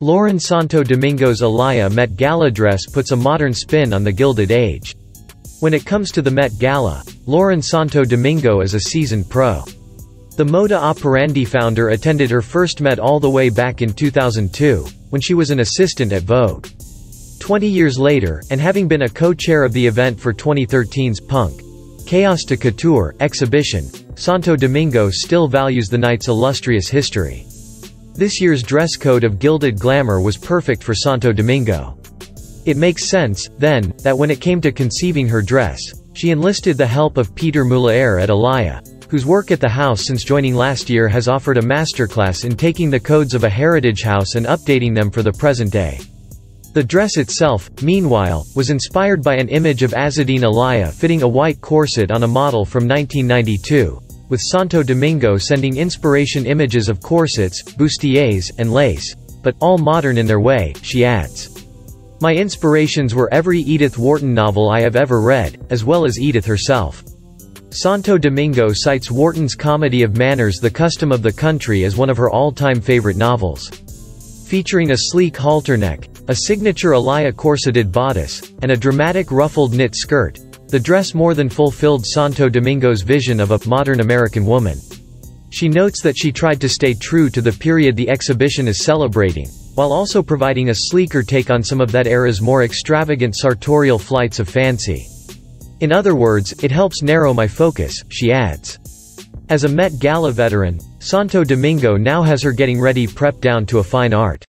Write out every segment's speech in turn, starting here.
Lauren Santo Domingo's Alaïa Met Gala dress puts a modern spin on the Gilded Age. When it comes to the Met Gala, Lauren Santo Domingo is a seasoned pro. The Moda Operandi founder attended her first Met all the way back in 2002, when she was an assistant at Vogue. Twenty years later, and having been a co-chair of the event for 2013's Punk, Chaos to Couture exhibition, Santo Domingo still values the night's illustrious history. This year's dress code of gilded glamour was perfect for Santo Domingo. It makes sense, then, that when it came to conceiving her dress, she enlisted the help of Pieter Mulier at Alaïa, whose work at the house since joining last year has offered a masterclass in taking the codes of a heritage house and updating them for the present day. The dress itself, meanwhile, was inspired by an image of Azzedine Alaïa fitting a white corset on a model from 1992, with Santo Domingo sending inspiration images of corsets, bustiers, and lace. But, all modern in their way, she adds. My inspirations were every Edith Wharton novel I have ever read, as well as Edith herself. Santo Domingo cites Wharton's Comedy of Manners The Custom of the Country as one of her all-time favorite novels. Featuring a sleek halter neck, a signature Alaïa corseted bodice, and a dramatic ruffled knit skirt, the dress more than fulfilled Santo Domingo's vision of a modern American woman. She notes that she tried to stay true to the period the exhibition is celebrating, while also providing a sleeker take on some of that era's more extravagant sartorial flights of fancy. In other words, it helps narrow my focus, she adds. As a Met Gala veteran, Santo Domingo now has her getting ready prepped down to a fine art.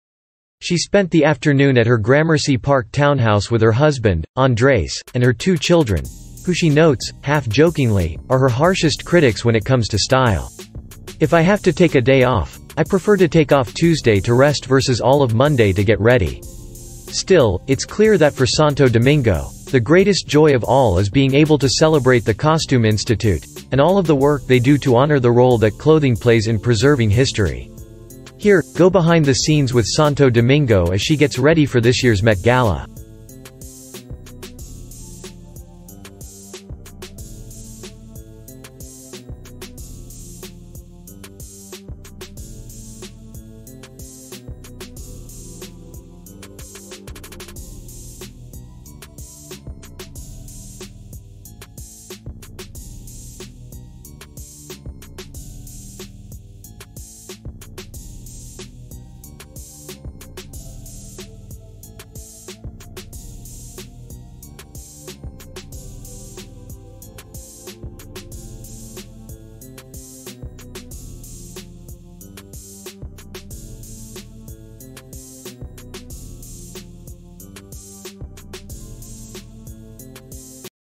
She spent the afternoon at her Gramercy Park townhouse with her husband, Andres, and her two children, who she notes, half-jokingly, are her harshest critics when it comes to style. If I have to take a day off, I prefer to take off Tuesday to rest versus all of Monday to get ready. Still, it's clear that for Santo Domingo, the greatest joy of all is being able to celebrate the Costume Institute, and all of the work they do to honor the role that clothing plays in preserving history. Here, go behind the scenes with Santo Domingo as she gets ready for this year's Met Gala.